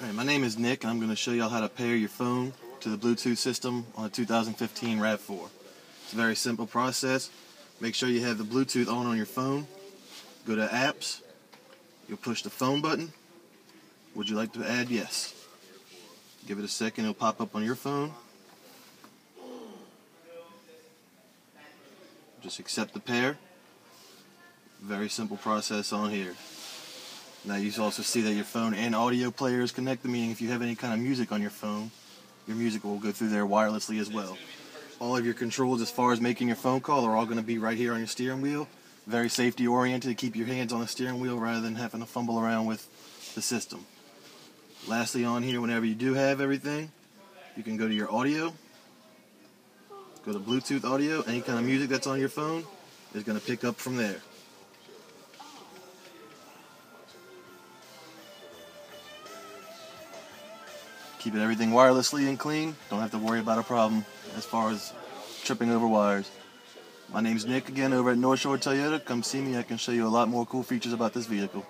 Alright, my name is Nick and I'm going to show y'all how to pair your phone to the Bluetooth system on a 2015 RAV4. It's a very simple process. Make sure you have the Bluetooth on on your phone. Go to apps. You'll push the phone button. Would you like to add yes? Give it a second, it'll pop up on your phone. Just accept the pair. Very simple process on here. Now you also see that your phone and audio player is connected, meaning if you have any kind of music on your phone, your music will go through there wirelessly as well. All of your controls as far as making your phone call are all going to be right here on your steering wheel. Very safety oriented to keep your hands on the steering wheel rather than having to fumble around with the system. Lastly on here, whenever you do have everything, you can go to your audio, go to Bluetooth audio, any kind of music that's on your phone is going to pick up from there. Keeping everything wirelessly and clean. Don't have to worry about a problem as far as tripping over wires. My name's Nick again over at Northshore Toyota. Come see me. I can show you a lot more cool features about this vehicle.